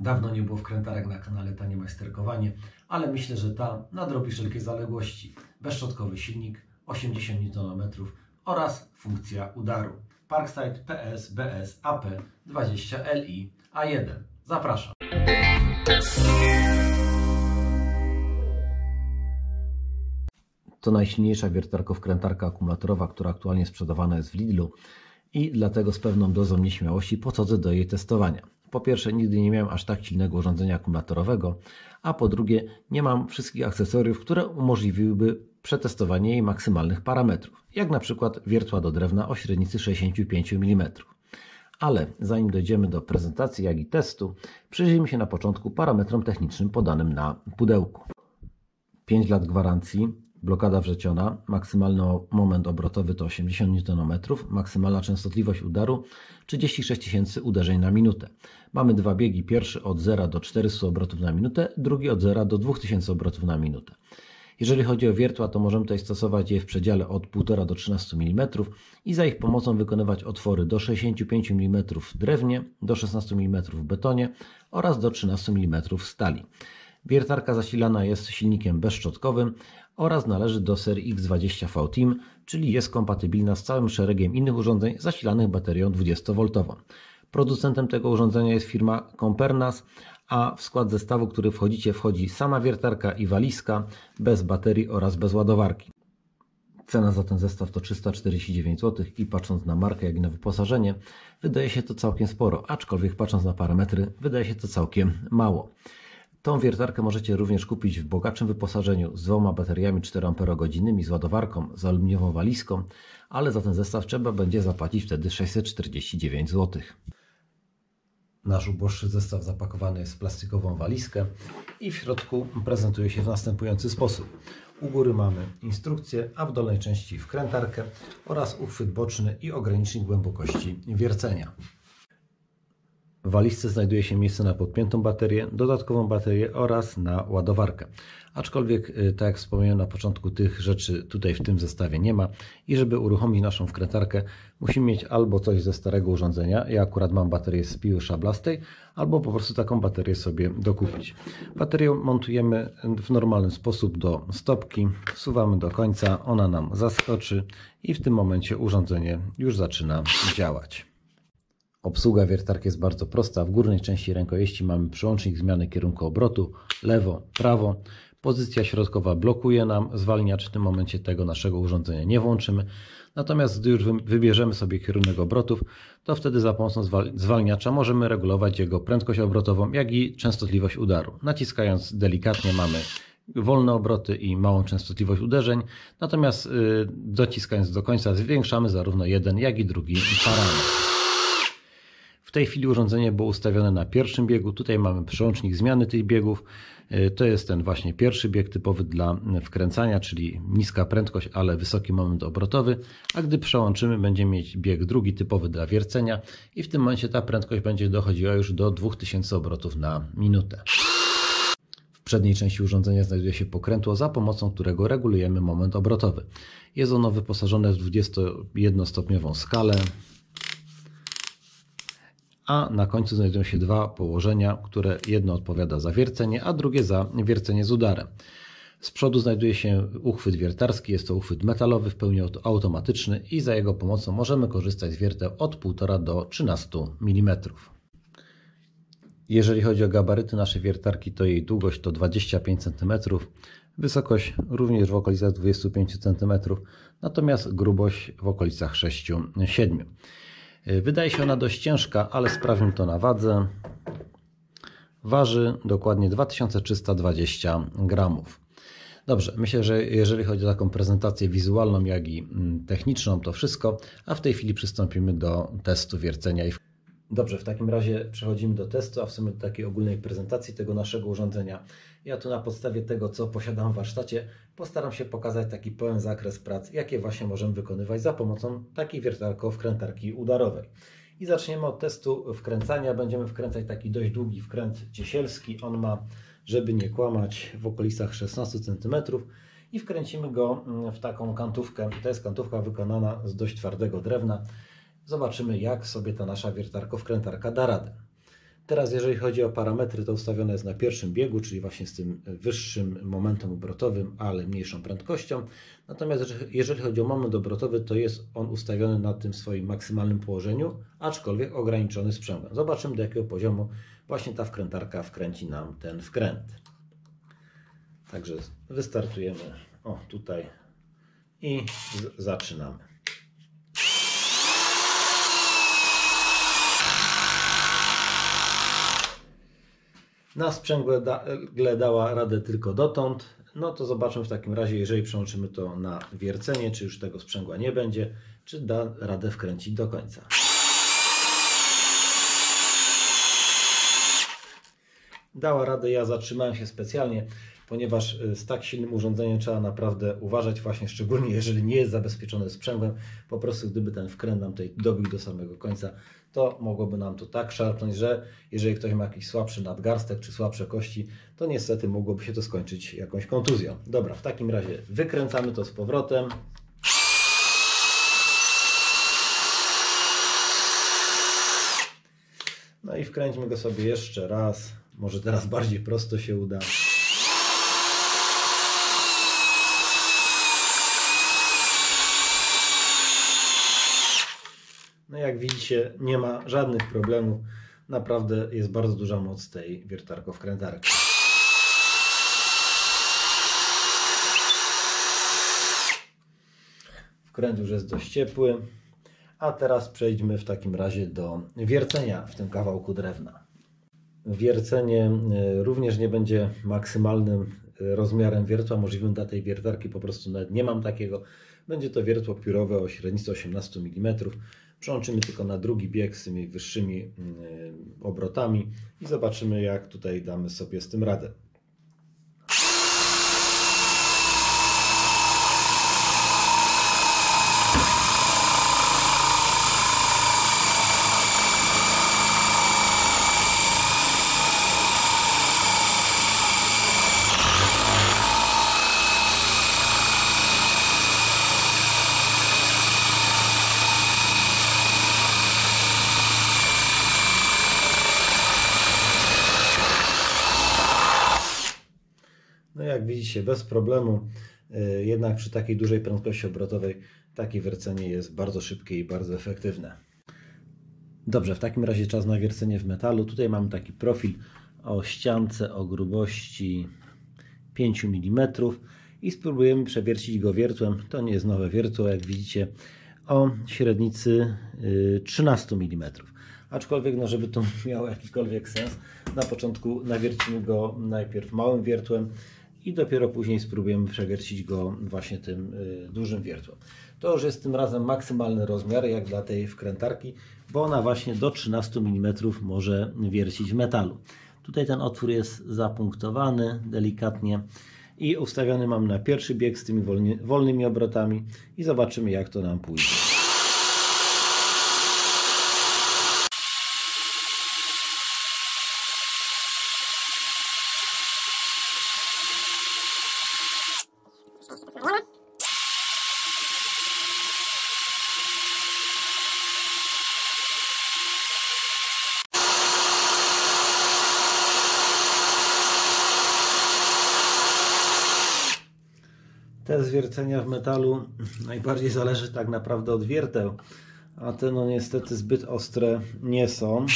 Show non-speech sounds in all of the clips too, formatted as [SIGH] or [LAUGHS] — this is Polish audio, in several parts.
Dawno nie było wkrętarek na kanale Tanie Majsterkowanie, ale myślę, że ta nadrobi wszelkie zaległości. Bezszczotkowy silnik, 80 Nm oraz funkcja udaru. Parkside PS BS AP 20 Li A1. Zapraszam. To najsilniejsza wiertarko-wkrętarka akumulatorowa, która aktualnie sprzedawana jest w Lidlu i dlatego z pewną dozą nieśmiałości podchodzę do jej testowania. Po pierwsze, nigdy nie miałem aż tak silnego urządzenia akumulatorowego, a po drugie, nie mam wszystkich akcesoriów, które umożliwiłyby przetestowanie jej maksymalnych parametrów, jak na przykład wiertła do drewna o średnicy 65 mm. Ale zanim dojdziemy do prezentacji, jak i testu, przyjrzyjmy się na początku parametrom technicznym podanym na pudełku. 5 lat gwarancji, blokada wrzeciona, maksymalny moment obrotowy to 80 Nm, maksymalna częstotliwość udaru 36 tysięcy uderzeń na minutę. Mamy dwa biegi, pierwszy od 0 do 400 obrotów na minutę, drugi od 0 do 2000 obrotów na minutę. Jeżeli chodzi o wiertła, to możemy tutaj stosować je w przedziale od 1,5 do 13 mm i za ich pomocą wykonywać otwory do 65 mm w drewnie, do 16 mm w betonie oraz do 13 mm w stali. Wiertarka zasilana jest silnikiem bezszczotkowym oraz należy do serii X20V Team, czyli jest kompatybilna z całym szeregiem innych urządzeń zasilanych baterią 20V. Producentem tego urządzenia jest firma Compernas, a w skład zestawu, który wchodzicie, wchodzi sama wiertarka i walizka bez baterii oraz bez ładowarki. Cena za ten zestaw to 349 zł i patrząc na markę, jak i na wyposażenie, wydaje się to całkiem sporo, aczkolwiek patrząc na parametry, wydaje się to całkiem mało. Tą wiertarkę możecie również kupić w bogatszym wyposażeniu z dwoma bateriami 4 Ah z ładowarką, z aluminiową walizką, ale za ten zestaw trzeba będzie zapłacić wtedy 649 zł. Nasz uboższy zestaw zapakowany jest w plastikową walizkę i w środku prezentuje się w następujący sposób. U góry mamy instrukcję, a w dolnej części wkrętarkę oraz uchwyt boczny i ogranicznik głębokości wiercenia. W walizce znajduje się miejsce na podpiętą baterię, dodatkową baterię oraz na ładowarkę. Aczkolwiek, y, tak jak wspomniałem na początku, tych rzeczy tutaj w tym zestawie nie ma i żeby uruchomić naszą wkrętarkę musimy mieć albo coś ze starego urządzenia, ja akurat mam baterię z piły szablastej, albo po prostu taką baterię sobie dokupić. Baterię montujemy w normalny sposób do stopki, wsuwamy do końca, ona nam zaskoczy i w tym momencie urządzenie już zaczyna działać. Obsługa wiertarki jest bardzo prosta. W górnej części rękojeści mamy przełącznik zmiany kierunku obrotu, lewo, prawo. Pozycja środkowa blokuje nam zwalniacz. W tym momencie tego naszego urządzenia nie włączymy. Natomiast gdy już wybierzemy sobie kierunek obrotów, to wtedy za pomocą zwalniacza możemy regulować jego prędkość obrotową, jak i częstotliwość udaru. Naciskając delikatnie mamy wolne obroty i małą częstotliwość uderzeń, natomiast yy, dociskając do końca zwiększamy zarówno jeden, jak i drugi parametr. W tej chwili urządzenie było ustawione na pierwszym biegu. Tutaj mamy przełącznik zmiany tych biegów. E, to jest ten właśnie pierwszy bieg typowy dla wkręcania, czyli niska prędkość, ale wysoki moment obrotowy. A gdy przełączymy, będziemy mieć bieg drugi typowy dla wiercenia i w tym momencie ta prędkość będzie dochodziła już do 2000 obrotów na minutę. W przedniej części urządzenia znajduje się pokrętło, za pomocą którego regulujemy moment obrotowy. Jest ono wyposażone w 21-stopniową skalę, a na końcu znajdują się dwa położenia, które jedno odpowiada za wiercenie, a drugie za wiercenie z udarem. Z przodu znajduje się uchwyt wiertarski, jest to uchwyt metalowy w pełni automatyczny i za jego pomocą możemy korzystać z wierteł od 1,5 do 13 mm. Jeżeli chodzi o gabaryty naszej wiertarki, to jej długość to 25 cm, wysokość również w okolicach 25 cm, natomiast grubość w okolicach 6-7 E, wydaje się ona dość ciężka, ale sprawdźmy to na wadze. Waży dokładnie 2320 gramów. Dobrze, myślę, że jeżeli chodzi o taką prezentację wizualną, jak i mm, techniczną, to wszystko, a w tej chwili przystąpimy do testu wiercenia i Dobrze, w takim razie przechodzimy do testu, a w sumie do takiej ogólnej prezentacji tego naszego urządzenia. Ja tu na podstawie tego, co posiadam w warsztacie, postaram się pokazać taki pełen zakres prac, jakie właśnie możemy wykonywać za pomocą takiej wiertarko-wkrętarki udarowej. I zaczniemy od testu wkręcania. Będziemy wkręcać taki dość długi wkręt ciesielski. On ma, żeby nie kłamać, w okolicach 16 cm i wkręcimy go w taką kantówkę. To jest kantówka wykonana z dość twardego drewna. Zobaczymy, jak sobie ta nasza wiertarko-wkrętarka da radę. Teraz jeżeli chodzi o parametry, to ustawione jest na pierwszym biegu, czyli właśnie z tym wyższym momentem obrotowym, ale mniejszą prędkością. Natomiast jeżeli chodzi o moment obrotowy, to jest on ustawiony na tym swoim maksymalnym położeniu, aczkolwiek ograniczony sprzęgłem. Zobaczymy do jakiego poziomu właśnie ta wkrętarka wkręci nam ten wkręt. Także wystartujemy o tutaj i zaczynamy. Na sprzęgle da, dała radę tylko dotąd. No to zobaczmy w takim razie, jeżeli przełączymy to na wiercenie, czy już tego sprzęgła nie będzie, czy da radę wkręcić do końca. Dała radę, ja zatrzymałem się specjalnie, ponieważ y, z tak silnym urządzeniem trzeba naprawdę uważać, właśnie szczególnie jeżeli nie jest zabezpieczone sprzęgłem. Po prostu gdyby ten wkręt nam tutaj dobił do samego końca, to mogłoby nam to tak szarpnąć, że jeżeli ktoś ma jakiś słabszy nadgarstek czy słabsze kości, to niestety mogłoby się to skończyć jakąś kontuzją. Dobra, w takim razie wykręcamy to z powrotem. No i wkręćmy go sobie jeszcze raz. Może teraz bardziej prosto się uda. No jak widzicie, nie ma żadnych problemów. Naprawdę jest bardzo duża moc tej wiertarko-wkrętarki. Wkręt już jest dość ciepły. A teraz przejdźmy w takim razie do wiercenia w tym kawałku drewna. Wiercenie e, również nie będzie maksymalnym e, rozmiarem wiertła możliwym dla tej wiertarki, po prostu nawet nie mam takiego. Będzie to wiertło piórowe o średnicy 18 mm. Przełączymy tylko na drugi bieg z tymi wyższymi mm, obrotami i zobaczymy jak tutaj damy sobie z tym radę. Widzicie, bez problemu. E, jednak przy takiej dużej prędkości obrotowej takie wiercenie jest bardzo szybkie i bardzo efektywne. Dobrze, w takim razie czas na wiercenie w metalu. Tutaj mamy taki profil o ściance o grubości 5 mm i spróbujemy przewiercić go wiertłem. To nie jest nowe wiertło, jak widzicie, o średnicy 13 y, mm. Aczkolwiek, no, żeby to [LAUGHS] miało jakikolwiek sens, na początku nawiercimy go najpierw małym wiertłem, i dopiero później spróbujemy przewiercić go właśnie tym y, dużym wiertłem. To już jest tym razem maksymalny rozmiar, jak dla tej wkrętarki, bo ona właśnie do 13 mm może wiercić w metalu. Tutaj ten otwór jest zapunktowany delikatnie i ustawiony mam na pierwszy bieg z tymi wolnymi obrotami i zobaczymy jak to nam pójdzie. Te zwiercenia w metalu najbardziej zależy tak naprawdę od wierteł, a te no niestety zbyt ostre nie są.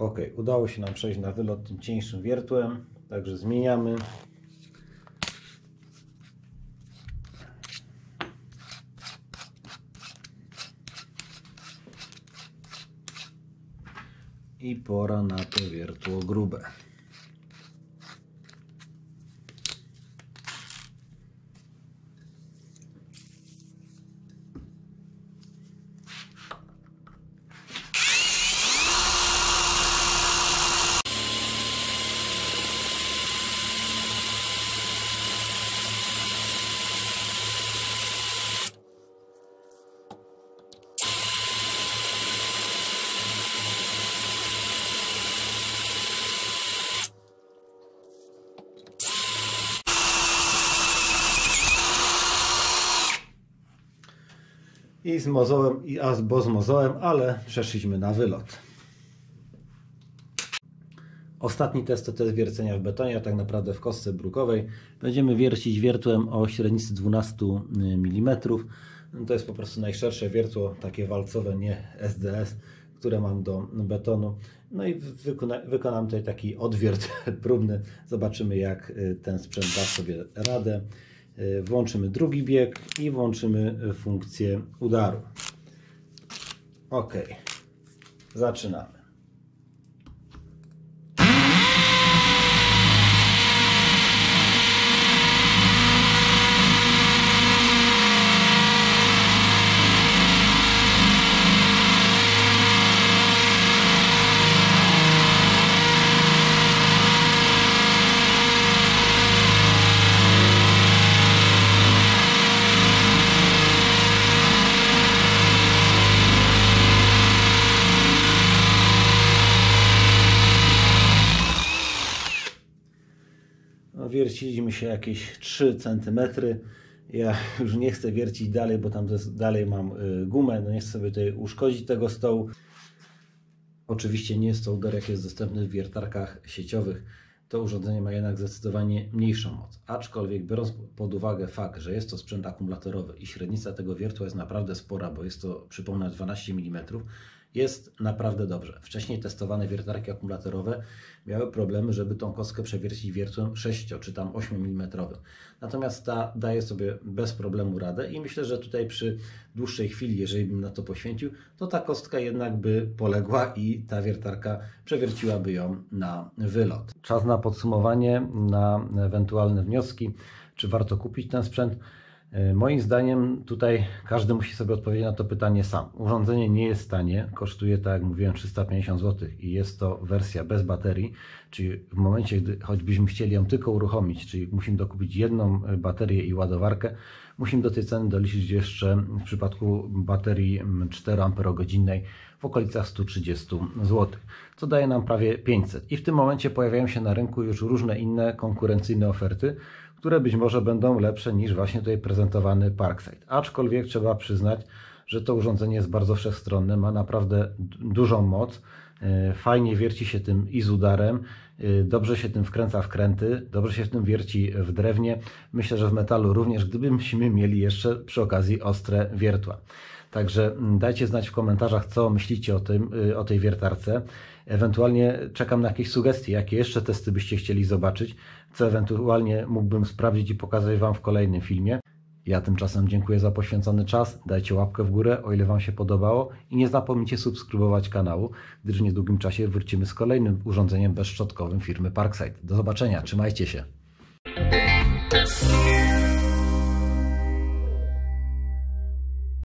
Ok, udało się nam przejść na wylot tym cieńszym wiertłem, także zmieniamy. I pora na to wiertło grube. I z mozołem, i bo z mozołem, ale przeszliśmy na wylot. Ostatni test to test wiercenia w betonie, a tak naprawdę w kostce brukowej. Będziemy wiercić wiertłem o średnicy 12 mm. To jest po prostu najszersze wiertło, takie walcowe, nie SDS, które mam do betonu. No i wykona, wykonam tutaj taki odwiert [LAUGHS] próbny. Zobaczymy jak y, ten sprzęt da sobie radę. Y, włączymy drugi bieg i włączymy funkcję udaru. Ok, zaczynamy. Wierciliśmy się jakieś 3 cm. Ja już nie chcę wiercić dalej, bo tam dalej mam y, gumę. No nie chcę sobie tutaj uszkodzić tego stołu. Oczywiście nie jest to jak jest dostępny w wiertarkach sieciowych. To urządzenie ma jednak zdecydowanie mniejszą moc. Aczkolwiek biorąc pod uwagę fakt, że jest to sprzęt akumulatorowy i średnica tego wiertła jest naprawdę spora, bo jest to, przypomnę, 12 mm, jest naprawdę dobrze. Wcześniej testowane wiertarki akumulatorowe miały problemy, żeby tą kostkę przewiercić wiertłem 6 czy tam 8 mm. Natomiast ta daje sobie bez problemu radę i myślę, że tutaj przy dłuższej chwili, jeżeli bym na to poświęcił, to ta kostka jednak by poległa i ta wiertarka przewierciłaby ją na wylot. Czas na podsumowanie, na ewentualne wnioski, czy warto kupić ten sprzęt. E, moim zdaniem tutaj każdy musi sobie odpowiedzieć na to pytanie sam. Urządzenie nie jest tanie, kosztuje tak jak mówiłem 350 zł i jest to wersja bez baterii, czyli w momencie, gdy choćbyśmy chcieli ją tylko uruchomić, czyli musimy dokupić jedną e, baterię i ładowarkę, musimy do tej ceny doliczyć jeszcze w przypadku baterii 4 Ah w okolicach 130 zł, co daje nam prawie 500. I w tym momencie pojawiają się na rynku już różne inne konkurencyjne oferty, które być może będą lepsze niż właśnie tutaj prezentowany Parkside. Aczkolwiek trzeba przyznać, że to urządzenie jest bardzo wszechstronne, ma naprawdę dużą moc, e, fajnie wierci się tym i z udarem, e, dobrze się tym wkręca w kręty, dobrze się w tym wierci w drewnie. Myślę, że w metalu również, gdybyśmy mieli jeszcze przy okazji ostre wiertła. Także mm, dajcie znać w komentarzach, co myślicie o, tym, y, o tej wiertarce. Ewentualnie czekam na jakieś sugestie, jakie jeszcze testy byście chcieli zobaczyć, co ewentualnie mógłbym sprawdzić i pokazać Wam w kolejnym filmie. Ja tymczasem dziękuję za poświęcony czas. Dajcie łapkę w górę, o ile Wam się podobało i nie zapomnijcie subskrybować kanału, gdyż w niedługim czasie wrócimy z kolejnym urządzeniem bezszczotkowym firmy Parkside. Do zobaczenia, trzymajcie się.